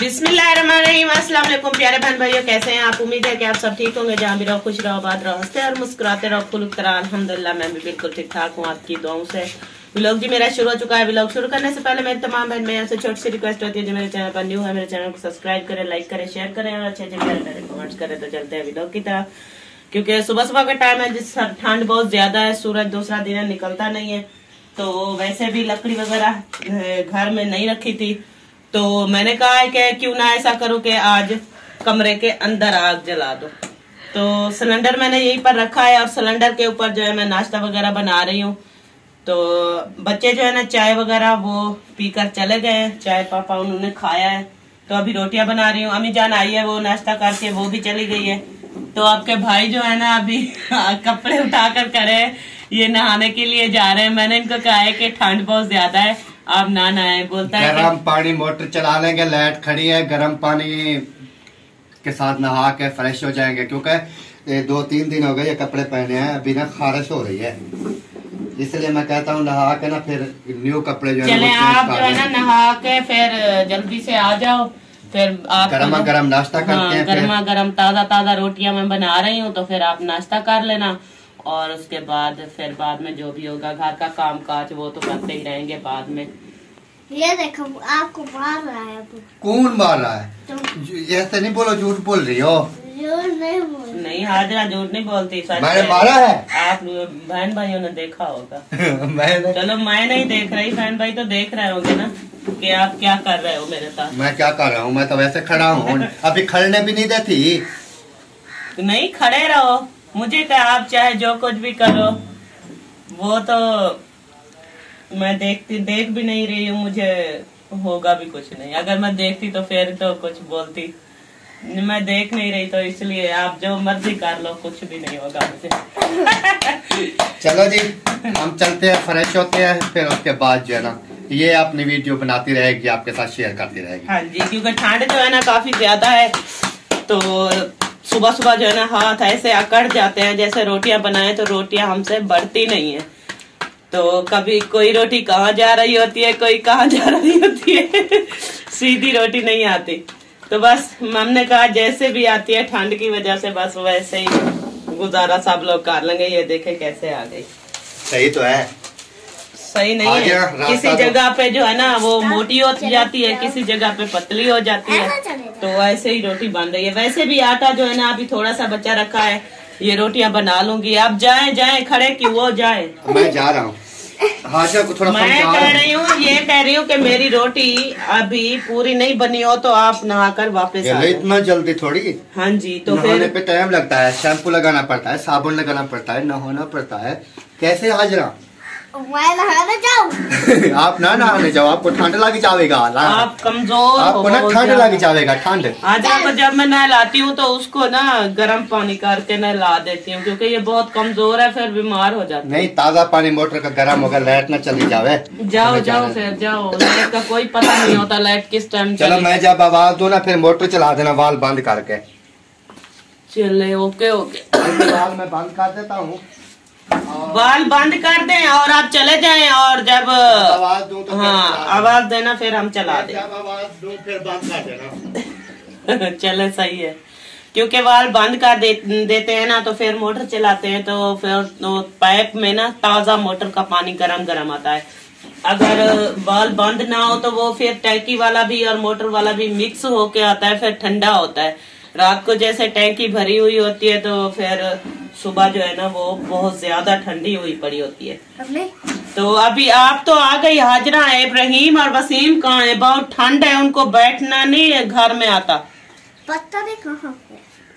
वालेकुम प्यारे बहन भाइयों कैसे हैं आप? उम्मीद है कि आप सब ठीक होंगे। जहाँ भी रहो, खुश रहो बात रहो, हँसते और मुस्कुराते रहो। खुलक तरह अल्हम्दुलिल्लाह, मैं भी बिल्कुल ठीक ठाक हूँ, आपकी दुआओं से। व्लॉग जी, मेरा शुरू हो चुका है व्लॉग शुरू करने से पहले मेरी तमाम बहन भैया से छोटी सी रिक्वेस्ट होती है जो, मेरे चैनल पर न्यू है, मेरे चैनल को सब्सक्राइब करें लाइक करें शेयर करें और अच्छे अच्छे कमेंट्स करें। तो चलते हैं व्लॉग की तरफ़। क्योंकि सुबह सुबह का टाइम है, जिस ठंड बहुत ज़्यादा है, सूरज दूसरा दिन निकलता नहीं है। तो वैसे भी लकड़ी वगैरह घर में नहीं रखी थी। तो मैंने कहा है कि क्यों ना ऐसा करो कि आज कमरे के अंदर आग जला दो। तो सिलेंडर मैंने यहीं पर रखा है और सिलेंडर के ऊपर जो है मैं नाश्ता वगैरह बना रही हूँ। तो बच्चे जो है ना चाय वगैरह वो पीकर चले गए। हैं चाय पापा उन्होंने खाया है। तो अभी रोटियाँ बना रही हूँ। अम्मी जान आई है वो नाश्ता करके, वो भी चली गई है। तो आपके भाई जो है ना अभी कपड़े उठा उठाकर करे ये नहाने के लिए जा रहे हैं। मैंने इनको कहा है कि ठंड बहुत ज़्यादा है। आप ना नहाए बोलता है गर्म पानी मोटर चला लेंगे लाइट खड़ी है गर्म पानी के साथ नहा के फ्रेश हो जाएँगे क्योंकि ये दो तीन दिन हो गए ये कपड़े पहने हैं अभी ना खारिश हो रही है। इसलिए मैं कहता हूँ नहा के ना फिर न्यू कपड़े जो चले आप जो है ना नहा के फिर जल्दी से आ जाओ फिर आप गर्मा गर्म नाश्ता करते हाँ, हैं गर्मा गर्म ताज़ा ताज़ा रोटियाँ मैं बना रही हूँ तो फिर आप नाश्ता कर लेना। और उसके बाद फिर बाद में जो भी होगा घर का काम काज वो तो करते ही रहेंगे बाद में। ये देखो आपको मार रहा है कौन मार रहा है? तो ऐसे नहीं बोलो झूठ बोल रही हो। नहीं नहीं हाजरा झूठ नहीं बोलती मैंने है। मारा है? आप बहन भाइयों ने देखा होगा। मैंने चलो मैं नहीं देख रही बहन भाई तो देख रहे होंगे ना कि आप क्या कर रहे हो मेरे साथ। मैं क्या कर रहा हूँ? मैं तो वैसे खड़ा हूँ। अभी खड़ने भी नहीं देती। नहीं खड़े रहो। मुझे क्या आप चाहे जो कुछ भी करो वो तो मैं देखती देख भी नहीं रही हूँ मुझे होगा भी कुछ नहीं। अगर मैं देखती तो फिर तो कुछ बोलती। मैं देख नहीं रही तो इसलिए आप जो मर्ज़ी कर लो कुछ भी नहीं होगा मुझे। चलो जी हम चलते हैं फ्रेश होते हैं फिर उसके बाद जो है ना ये अपनी वीडियो बनाती रहेगी आपके साथ शेयर करती रहेगी। हाँ जी क्योंकि ठंड जो है ना काफ़ी ज़्यादा है तो सुबह सुबह जो है ना हाथ ऐसे अकड़ जाते हैं जैसे रोटियाँ बनाए तो रोटियाँ हमसे बढ़ती नहीं है। तो कभी कोई रोटी कहाँ जा रही होती है कोई कहाँ जा रही होती है सीधी रोटी नहीं आती। तो बस मम ने कहा जैसे भी आती है ठंड की वजह से बस वैसे ही गुजारा सब लोग कर लेंगे ये देखे कैसे आ गई। सही तो है। सही नहीं है। किसी तो- जगह पे जो है ना वो मोटी हो जाती है किसी जगह पे पतली हो जाती है। तो ऐसे ही रोटी बन रही है। वैसे भी आटा जो है ना अभी थोड़ा सा बचा रखा है। ये रोटियाँ बना लूँगी। आप जाए जाए खड़े कि वो जाए? मैं जा रहा हूँ। हाजा को थोड़ा मैं कह रही हूँ। ये कह रही हूँ कि मेरी रोटी अभी पूरी नहीं बनी हो तो आप नहाकर वापस आ इतना जल्दी थोड़ी? हाँ जी तो नहाने फिर पे टाइम लगता है शैम्पू लगाना पड़ता है साबुन लगाना पड़ता है नहाना पड़ता है। कैसे हाजरा? मैं नहाने जाऊँ आप ना नहाने जाओ आपको ठंड लग जाएगा आप कमज़ोर आपको ना ठंड। लग जाएगा ठंड। आज को जब मैं नहलाती हूँ तो उसको ना गर्म पानी करके नहला देती हूँ क्योंकि ये बहुत कमज़ोर है फिर बीमार हो जाता नहीं ताज़ा पानी मोटर का गर्म होगा लाइट ना चली जावे। जाओ जाओ फिर जाओ। लाइट का कोई पता नहीं होता लाइट किस टाइम चलो मैं जब आवाज़ दूँ ना फिर मोटर चला देना वाल बंद करके। चले ओके ओके। वाल मैं बंद कर देता हूँ। बाल बंद कर दें और आप चले जाएँ और जब आवाज़ दूँ तो हाँ आवाज़ देना फिर हम चला दें। जब आवाज़ दूँ फिर बंद कर देना। चले सही है। क्योंकि वाल बंद कर दे, देते हैं ना तो फिर मोटर चलाते हैं तो फिर तो पाइप में ना ताज़ा मोटर का पानी गरम गरम आता है। अगर वाल बंद ना हो तो वो फिर टैंकी वाला भी और मोटर वाला भी मिक्स होके आता है फिर ठंडा होता है। रात को जैसे टैंकी भरी हुई होती है तो फिर सुबह जो है ना वो बहुत ज़्यादा ठंडी हुई पड़ी होती है। तो अभी आप तो आ गई हाजरा है इब्राहिम और वसीम कहाँ है? बहुत ठंड है उनको बैठना नहीं है घर में आता। पता नहीं कहाँ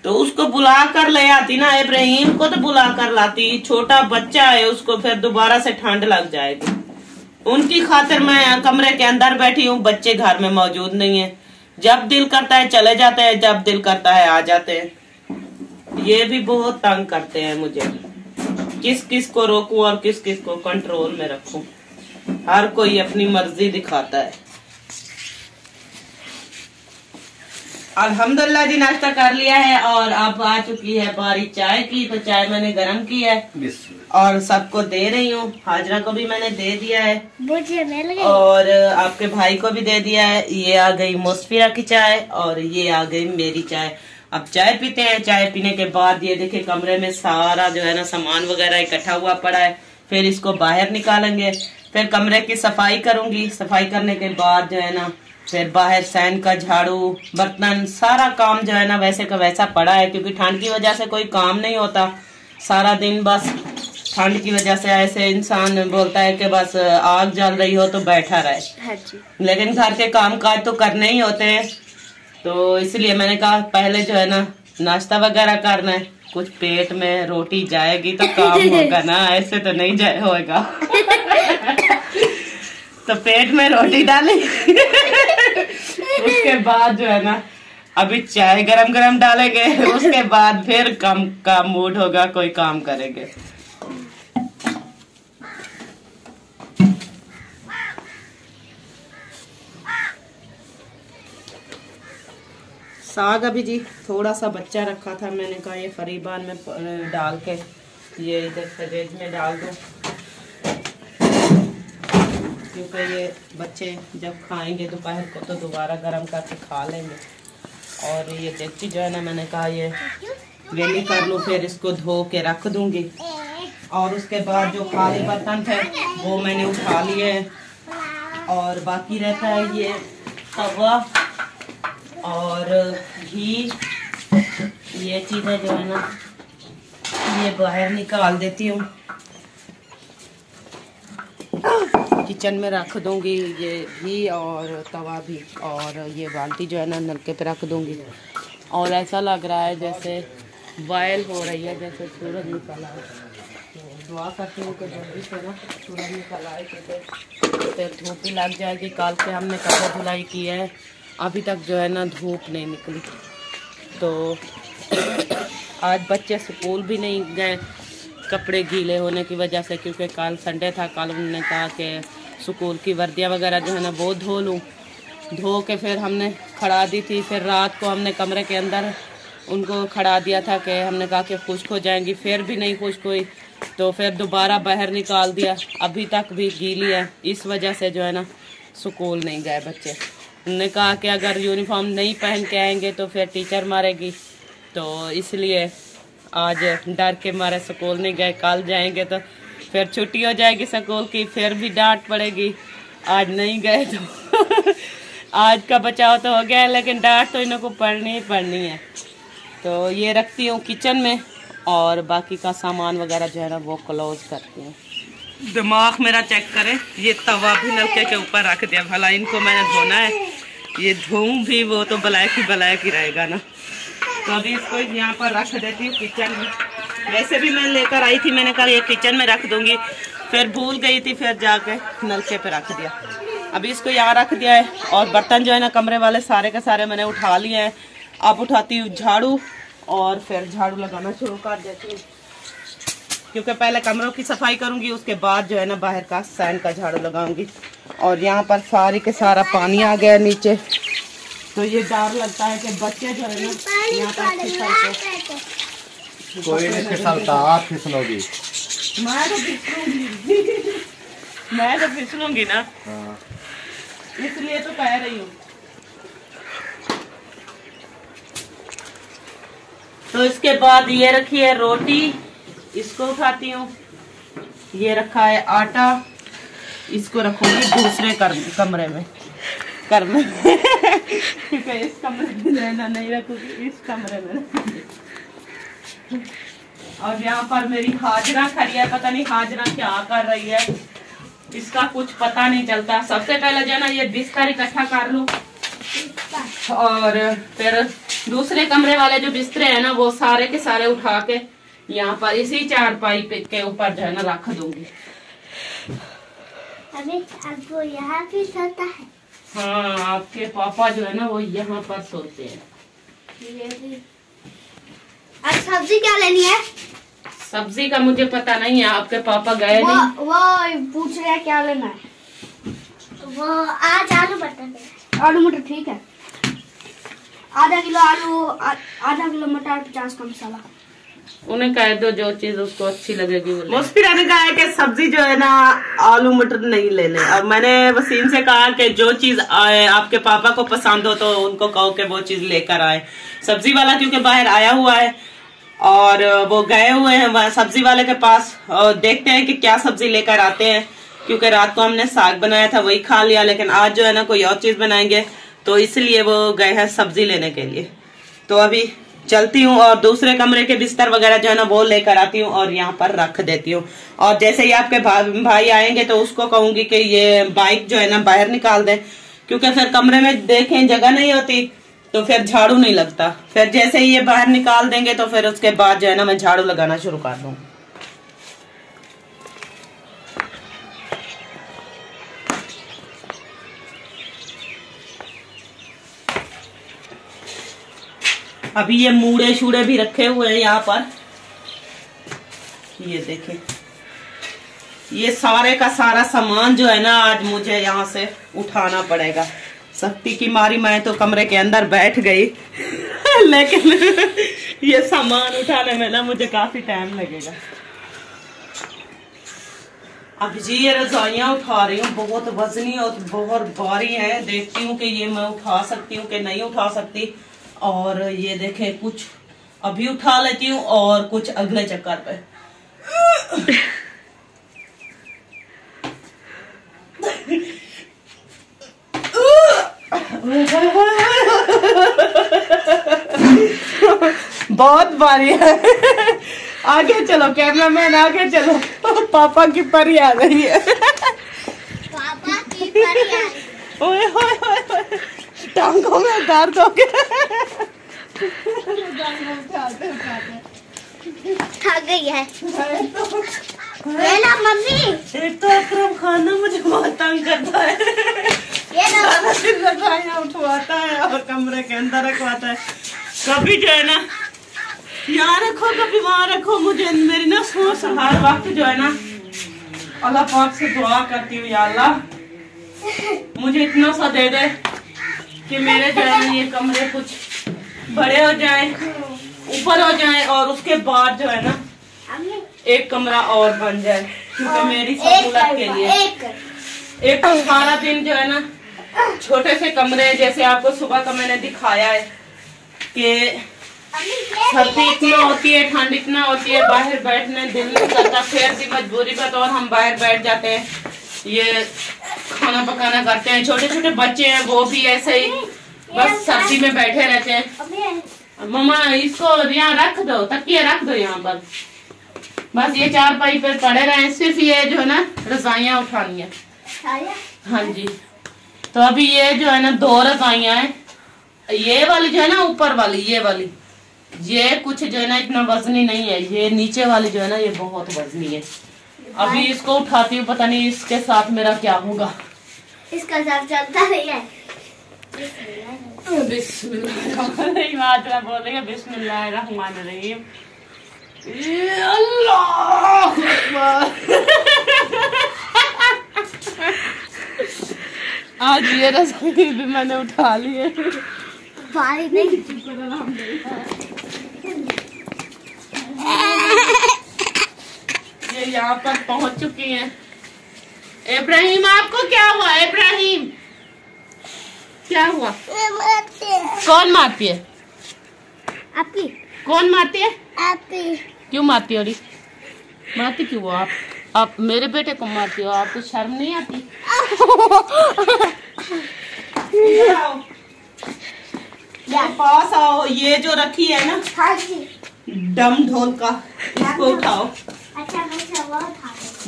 तो उसको बुला कर ले आती ना इब्राहिम को तो बुला कर लाती। छोटा बच्चा है उसको फिर दोबारा से ठंड लग जाएगी। उनकी खातिर मैं कमरे के अंदर बैठी हूँ बच्चे घर में मौजूद नहीं है। जब दिल करता है, चले जाते हैं, जब दिल करता है, आ जाते हैं। ये भी बहुत तंग करते हैं मुझे। किस किस को रोकूं और किस किस को कंट्रोल में रखूँ। हर कोई अपनी मर्ज़ी दिखाता है। अल्हम्दुलिल्लाह जी नाश्ता कर लिया है और अब आ चुकी है बारी चाय की। तो चाय मैंने गरम की है और सबको दे रही हूँ। हाजरा को भी मैंने दे दिया है। मुझे मिल गई। और आपके भाई को भी दे दिया है। ये आ गई मुस्फिरा की चाय और ये आ गई मेरी चाय। अब चाय पीते हैं। चाय पीने के बाद ये देखिए कमरे में सारा जो है ना सामान वगैरह इकट्ठा हुआ पड़ा है। फिर इसको बाहर निकालेंगे। फिर कमरे की सफ़ाई करूँगी। सफ़ाई करने के बाद जो है ना फिर बाहर सैन का झाड़ू बर्तन सारा काम जो है ना वैसे का वैसा पड़ा है क्योंकि ठंड की वजह से कोई काम नहीं होता। सारा दिन बस ठंड की वजह से ऐसे इंसान बोलता है कि बस आग जल रही हो तो बैठा रहे। हाँ जी। लेकिन घर के काम काज तो करने ही होते हैं। तो इसलिए मैंने कहा पहले जो है ना नाश्ता वगैरह करना है। कुछ पेट में रोटी जाएगी तो काम होगा ना ऐसे तो नहीं जाए होगा। तो पेट में रोटी डाली। उसके बाद जो है ना, अभी चाय गरम गरम डालेंगे, उसके बाद फिर काम का मूड होगा, कोई काम करेंगे। साग अभी जी थोड़ा सा बच्चा रखा था, मैंने कहा ये फरीबान में डाल के, ये इधर फ्रिज में डाल दो। क्योंकि ये बच्चे जब खाएँगे दोपहर को तो दोबारा गर्म करके खा लेंगे। और ये देखती जो है ना, मैंने कहा ये वेली कर लूँ, फिर इसको धो के रख दूँगी। और उसके बाद जो खाली बर्तन थे, वो मैंने उठा लिए। और बाकी रहता है ये तवा और घी। ये चीज़ें जो है ना, ये बाहर निकाल देती हूँ। किचन में रख दूँगी, ये घी और तवा भी, और ये बाल्टी जो है ना नलके पे रख दूँगी। और ऐसा लग रहा है जैसे वायल हो रही है, जैसे सूरज निकल आए तो दुआ करती हूँ कि जल्दी से ना सूरज निकल आए क्योंकि धूप ही लग जाएगी। कल से हमने कपड़े धुलाई की है, अभी तक जो है ना धूप नहीं निकली। तो आज बच्चे स्कूल भी नहीं गए कपड़े गीले होने की वजह से, क्योंकि कल संडे था, कल उन्होंने कहा कि स्कूल की वर्दियाँ वगैरह जो है ना, वो धो लूँ। धो के फिर हमने खड़ा दी थी, फिर रात को हमने कमरे के अंदर उनको खड़ा दिया था कि हमने कहा कि खुश्क हो जाएँगी, फिर भी नहीं खुश्क हुई तो फिर दोबारा बाहर निकाल दिया। अभी तक भी गीली है, इस वजह से जो है ना स्कूल नहीं गए बच्चे। उन्होंने कहा कि अगर यूनिफॉर्म नहीं पहन के आएँगे तो फिर टीचर मारेगी तो इसलिए आज डर के मारे स्कूल नहीं गए, कल जाएँगे तो फिर छुट्टी हो जाएगी स्कूल की, फिर भी डांट पड़ेगी। आज नहीं गए तो आज का बचाव तो हो गया है, लेकिन डांट तो इनको पढ़नी ही पढ़नी है। तो ये रखती हूँ किचन में, और बाकी का सामान वगैरह जो है ना वो क्लोज करती हूँ। दिमाग मेरा चेक करें, ये तवा भी नलके के ऊपर रख दिया, भला इनको मैंने धोना है। ये धोऊं भी वो तो बलायक ही बलायक ही रहेगा ना। तो अभी इसको यहाँ पर रख देती हूँ किचन में। वैसे भी मैं लेकर आई थी, मैंने कहा ये किचन में रख दूँगी। फिर भूल गई थी, फिर जाके नलके पे रख दिया। अभी इसको यहाँ रख दिया है और बर्तन जो है ना, कमरे वाले सारे के सारे मैंने उठा लिए हैं। अब उठाती हूँ झाड़ू और फिर झाड़ू लगाना शुरू कर देती हूँ। क्योंकि पहले कमरों की सफ़ाई करूँगी, उसके बाद जो है ना, बाहर का सैन का झाड़ू लगाऊँगी। और यहाँ पर सारी के सारा पानी आ गया नीचे। तो ये डर लगता है कि बच्चे जो है ना यहाँ पर फिसल के कोई नहीं फिसलता आप फिसलोगी मैं तो फिसलूँगी मैं तो फिसलूँगी ना। हाँ। इसलिए तो कह रही हूँ। तो इसके बाद ये रखी है रोटी। इसको उठाती हूँ। ये रखा है आटा। इसको रखूँगी दूसरे कमरे में। कर में क्योंकि इस कमरे में रहना नहीं रखूँगी इस कमरे में और यहाँ पर मेरी हाजरा खड़ी है पता नहीं हाजरा क्या कर रही है। इसका कुछ पता नहीं चलता। सबसे पहले जो ना ये बिस्तर इकट्ठा कर लो। और फिर दूसरे कमरे वाले जो बिस्तरे हैं ना वो सारे के सारे उठा के यहाँ पर इसी चारपाई पे के ऊपर जो है ना रख दूँगी। अभी अब वो यहाँ भी सोता है। हाँ आपके पापा जो है ना वो यहाँ पर सोते हैं। अब सब्ज़ी क्या लेनी है? सब्ज़ी का मुझे पता नहीं है आपके पापा गए वो नहीं। वो पूछ रहे हैं क्या लेना है। वो आज आलू मटर आलू मटर ठीक है। आधा किलो आलू आधा किलो मटर पचास का मसाला। उन्हें कह दो जो चीज़ उसको अच्छी लगेगी, वो मुस्फिरा ने कहा है कि सब्ज़ी जो है ना, आलू मटर नहीं लेने। अब मैंने वसीम से कहा कि जो चीज़ आए आपके पापा को पसंद हो तो उनको कहो कि वो चीज़ लेकर आए। सब्ज़ी वाला क्योंकि बाहर आया हुआ है और वो गए हुए हैं सब्ज़ी वाले के पास और देखते हैं कि क्या सब्ज़ी लेकर आते हैं, क्योंकि रात को हमने साग बनाया था, वही खा लिया, लेकिन आज जो है ना कोई और चीज़ बनाएँगे तो इसलिए वो गए हैं सब्ज़ी लेने के लिए। तो अभी चलती हूँ और दूसरे कमरे के बिस्तर वगैरह जो है ना वो लेकर आती हूँ और यहाँ पर रख देती हूँ। और जैसे ही आपके भा, भाई आएँगे तो उसको कहूँगी कि ये बाइक जो है ना बाहर निकाल दे। क्योंकि फिर कमरे में देखें जगह नहीं होती तो फिर झाड़ू नहीं लगता। फिर जैसे ही ये बाहर निकाल देंगे तो फिर उसके बाद जो है ना मैं झाड़ू लगाना शुरू कर दूँ। अभी ये मूड़े शूड़े भी रखे हुए हैं यहाँ पर। ये देखें। ये सारे का सारा सामान जो है ना आज मुझे यहाँ से उठाना पड़ेगा। शक्ति की मारी मैं तो कमरे के अंदर बैठ गई। लेकिन ये सामान उठाने में ना मुझे काफ़ी टाइम लगेगा। अब जी, ये रजाइयाँ उठा रही हूँ। बहुत वजनी और बहुत भारी है। देखती हूँ कि ये मैं उठा सकती हूँ कि नहीं उठा सकती। और ये देखे कुछ अभी उठा लेती हूँ और कुछ अगले चक्कर पे। बहुत भारी है। आगे चलो कैमरा मैन आगे चलो। पापा की परी आ रही है। पापा की परियाँ ओए होए होए होए टांगों में दर्द हो गया। थक गई है। ये मम्मी। एक तो अकरम खान ना मुझे बहुत तंग करता है। ये दिन रजाइयाँ उठवाता है और कमरे के अंदर रखवाता है। कभी जो है ना यहाँ रखो कभी वहाँ रखो मुझे मेरी ना सोच हर वक्त जो है ना अल्लाह पाक से दुआ करती हूँ या अल्लाह मुझे इतना सा दे दे। कि मेरे जो है ये कमरे कुछ बड़े हो जाए ऊपर हो जाए और उसके बाद जो है ना एक कमरा और बन जाए क्योंकि मेरी एक सहूलत के लिए। एक। तो सारा दिन जो है ना छोटे से कमरे जैसे आपको सुबह का मैंने दिखाया है कि सर्दी इतना होती है ठंड इतना होती है बाहर बैठने दिल नहीं करता फिर भी मजबूरी पर और हम बाहर बैठ जाते हैं। ये खाना पकाना करते हैं। छोटे छोटे बच्चे हैं वो भी ऐसे ही बस सर्दी में बैठे रहते हैं। मम्मी इसको यहाँ रख दो तकिया रख दो यहाँ पर। बस ये चार पाई पे पड़े रहे सिर्फ़ ये जो है ना रजाइयाँ उठानी है। हाँ जी। तो अभी ये जो है ना दो रजाइयाँ हैं। ये वाली जो है ना ऊपर वाली ये वाली। ये कुछ जो है ना इतना वजनी नहीं है। ये नीचे वाली जो है ना ये बहुत वजनी है। अभी इसको उठाती हूँ पता नहीं इसके साथ मेरा क्या होगा। इसका सब चलता नहीं है। बिस्मिल्लाहिर्रहमानिर्रहीम आज मैं बोलेंगे बिस्मिल्लाहिर्रहमानिर्रहीम ये अल्लाह आज ये रसोई भी मैंने उठा ली है भारी नहीं ये यहाँ पर पहुँच चुकी हैं। इब्राहिम आपको क्या हुआ? इब्राहिम क्या हुआ? कौन मारती है? आपकी। कौन मारती है? आपकी। क्यों मारती हो रही मारती क्यों हो आप? आप मेरे बेटे को मारती हो आपको शर्म नहीं आती? पास आओ ये जो रखी है ना हाँ डम ढोल का इसको उठाओ। अच्छा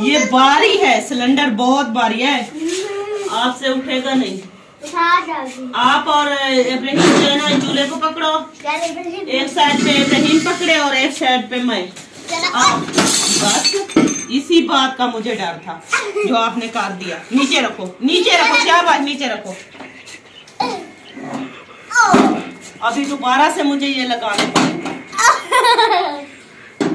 ये भारी है सिलेंडर बहुत भारी है। आपसे उठेगा नहीं। आप और इब्राहिम जो है ना चूल्हे को पकड़ो। एक साइड पे इब्राहिम पकड़े और एक साइड पे मैं। आप बस इसी बात का मुझे डर था जो आपने कर दिया। नीचे रखो नीचे रखो क्या बात नीचे रखो। अभी दोबारा से मुझे ये लगाना। पड़ेगा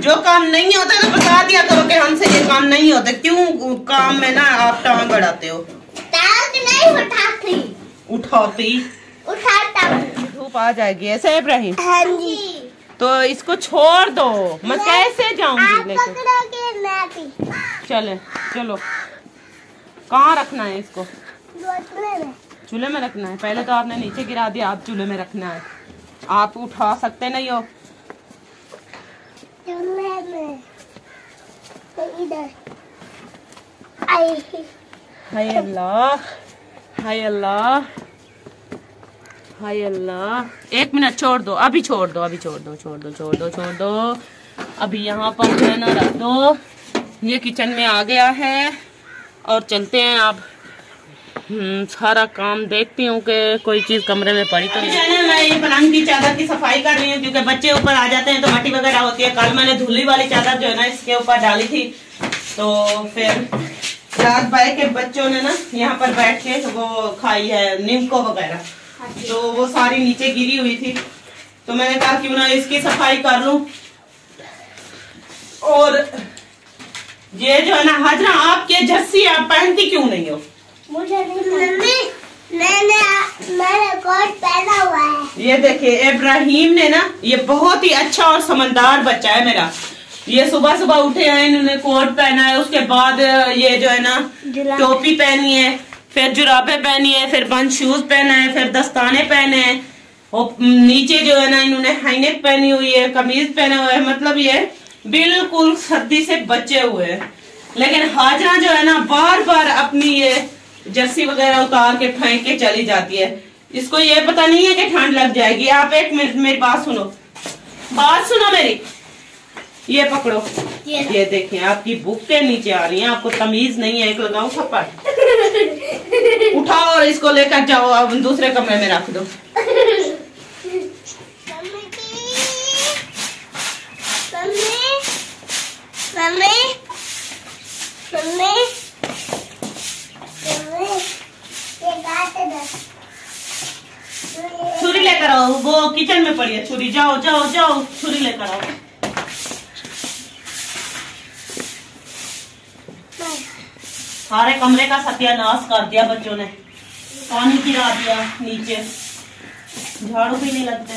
जो काम नहीं होता तो बता दिया करो कि हमसे ये काम नहीं होता। क्यों काम में ना आप टांग बढ़ाते हो? टांग नहीं उठाती। उठाती? उठाता धूप आ जाएगी ऐसे इब्राहिम हाँ जी। तो इसको छोड़ दो। मैं कैसे जाऊँगी आप लेके पकड़ोगे मैं भी। चले चलो। कहाँ रखना है इसको? चूल्हे में रखना है। पहले तो आपने नीचे गिरा दिया आप चूल्हे में रखना है। आप उठा सकते नहीं हो चूल्हे में तो इधर आई एक मिनट, छोड़ दो। अभी छोड़ दो, अभी छोड़ दो छोड़ दो छोड़ दो छोड़ दो। अभी यहाँ पर जो ना, रख दो। ये किचन में आ गया है। और चलते हैं आप। सारा काम देखती हूँ कि कोई चीज़ कमरे में पड़ी तो नहीं। मैं ये पलंग की चादर की सफ़ाई कर रही हूँ क्योंकि बच्चे ऊपर आ जाते हैं तो मट्टी वगैरह होती है। कल मैंने धुली वाली चादर जो है ना इसके ऊपर डाली थी। तो फिर रात भाई के बच्चों ने ना यहाँ पर बैठ के वो खाई है नीमको वगैरह। तो वो सारी नीचे गिरी हुई थी। तो मैंने कहा क्यों ना इसकी सफ़ाई कर लूँ? और ये जो है ना हजरा आपके जस्सी आप पहनती क्यों नहीं हो? मुझे मम्मी मैंने मैंने कोट पहना हुआ है। ये देखिए इब्राहिम ने ना ये बहुत ही अच्छा और समझदार बच्चा है मेरा। ये सुबह सुबह उठे हैं इन्होंने कोट पहना है उसके बाद ये जो है ना टोपी पहनी है फिर जुराबे पहनी है फिर बंद शूज़ पहना है फिर दस्ताने पहने हैं। और नीचे जो है ना इन्होंने हाईनेक पहनी हुई है कमीज पहना हुआ है मतलब ये बिल्कुल सर्दी से बचे हुए हैं। लेकिन हाजरा जो है ना बार बार अपनी ये जर्सी वगैरह उतार के फेंक के चली जाती है। इसको ये पता नहीं है कि ठंड लग जाएगी। आप एक मिनट मेरी बात सुनो। बात सुनो मेरी। ये पकड़ो। ये ये देखिए आपकी बुक के नीचे आ रही है। आपको तमीज नहीं है। एक लगाओ थप्पड़? उठाओ और इसको लेकर जाओ। अब दूसरे कमरे में रख दो मम्मी की मम्मी मम्मी मम्मी मम्मी ये काट दे छुरी लेकर आओ वो किचन में पड़ी है छुरी। जाओ जाओ जाओ छुरी लेकर आओ। सारे कमरे का सत्यानाश कर दिया बच्चों ने। पानी गिरा दिया नीचे। झाड़ू भी नहीं लगते।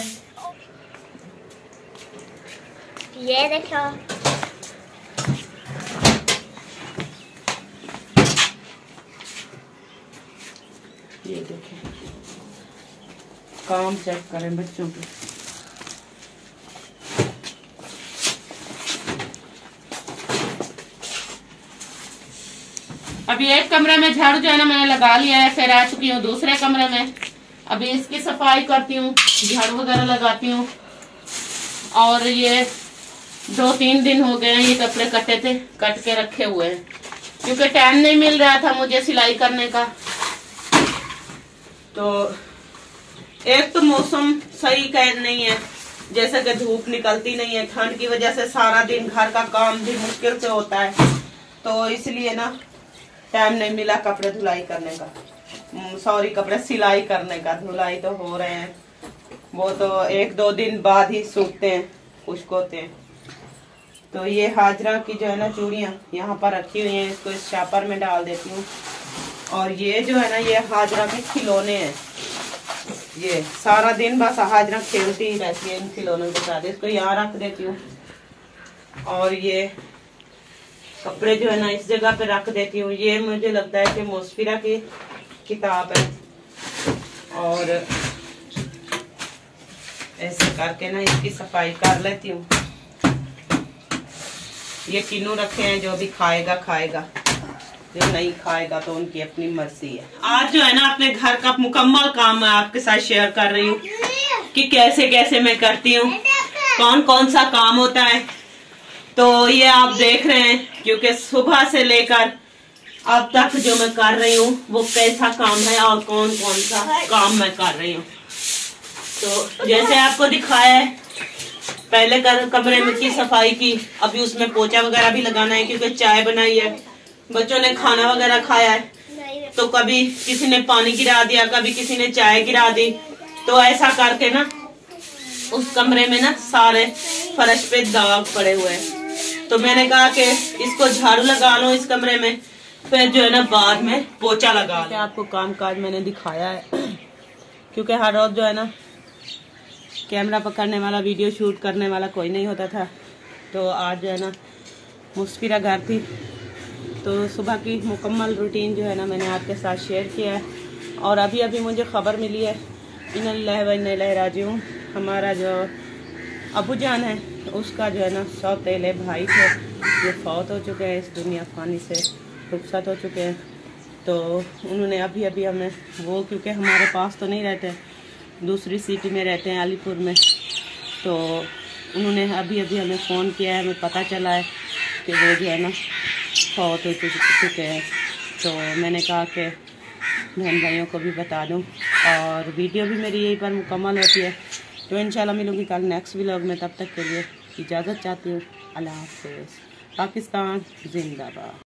ये देखो। ये देखें। काम चेक करें बच्चों के। अभी एक कमरे में झाड़ू जो है ना मैंने लगा लिया है, फिर आ चुकी हूँ दूसरे कमरे में। अभी इसकी सफ़ाई करती हूँ, झाड़ू वगैरह लगाती हूँ। और ये दो तीन दिन हो गए हैं ये कपड़े कटे थे, कट के रखे हुए हैं। क्योंकि टाइम नहीं मिल रहा था मुझे सिलाई करने का। तो एक तो मौसम सही का नहीं है, जैसे कि धूप निकलती नहीं है, ठंड की वजह से सारा दिन घर का काम भी मुश्किल से होता है। तो इसलिए ना टाइम नहीं मिला कपड़े धुलाई करने का। सॉरी कपड़े सिलाई करने का। धुलाई तो हो रहे हैं। वो तो एक दो दिन बाद ही सूखते हैं खुश्क होते हैं। तो ये हाजरा की जो है ना चूड़ियाँ यहाँ पर रखी हुई हैं, इसको इस शापर में डाल देती हूँ। और ये जो है ना, ये हाजरा के खिलौने हैं। ये, सारा दिन बस हाजरा खेलती ही रहती है इन खिलौनों के साथ। इसको यहाँ रख देती हूँ। और ये कपड़े जो है ना, इस जगह पे रख देती हूँ। ये मुझे लगता है कि मोस्फिरा की किताब है। और ऐसे करके ना इसकी सफ़ाई कर लेती हूँ। ये तीनों रखे हैं, जो भी खाएगा खाएगा। जो नहीं खाएगा तो उनकी अपनी मर्ज़ी है। आज जो है ना, अपने घर का मुकम्मल काम मैं आपके साथ शेयर कर रही हूँ कि कैसे कैसे मैं करती हूँ। कौन कौन सा काम होता है? तो ये आप देख रहे हैं, क्योंकि सुबह से लेकर अब तक जो मैं कर रही हूँ, वो कैसा काम है और कौन कौन सा काम मैं कर रही हूँ। तो जैसे आपको दिखाया है, पहले कर कमरे में की सफ़ाई की, अभी उसमें पोचा वगैरह भी लगाना है, क्योंकि चाय बनाई है। बच्चों ने खाना वगैरह खाया है। तो कभी किसी ने पानी गिरा दिया, कभी किसी ने चाय गिरा दी तो ऐसा करके ना, उस कमरे में ना सारे फर्श पे दाग पड़े हुए हैं। तो मैंने कहा कि इसको झाड़ू लगा लो इस कमरे में, फिर जो है ना बाद में पोचा लगा लो। आपको काम काज मैंने दिखाया है? क्योंकि हर रोज जो है ना, कैमरा पकड़ने वाला, वीडियो शूट करने वाला कोई नहीं होता था। तो आज जो है ना, मुस्फिरा घर थी। तो सुबह की मुकम्मल रूटीन जो है ना मैंने आपके साथ शेयर किया है। और अभी अभी मुझे ख़बर मिली है इन लहराजी हमारा जो अबू जान है, उसका जो है ना सौतेले भाई थे। ये फौत हो चुके हैं, इस दुनिया फानी से रुखसत हो चुके हैं। तो उन्होंने अभी अभी हमें वो, क्योंकि हमारे पास तो नहीं रहते, दूसरी सिटी में रहते हैं, अलीपुर में। तो उन्होंने अभी अभी हमें फ़ोन किया है, हमें पता चला है कि वो जो है ना फौत हो चुके हैं तो मैंने कहा कि बहन भाइयों को भी बता दूँ। और वीडियो भी मेरी यहीं पर मुकम्मल होती है। तो इंशाल्लाह मिलूँगी कल नेक्स्ट व्लॉग में। तब तक के लिए इजाज़त चाहती हूँ। अल्लाह हाफ़ पाकिस्तान, जिंदाबाद।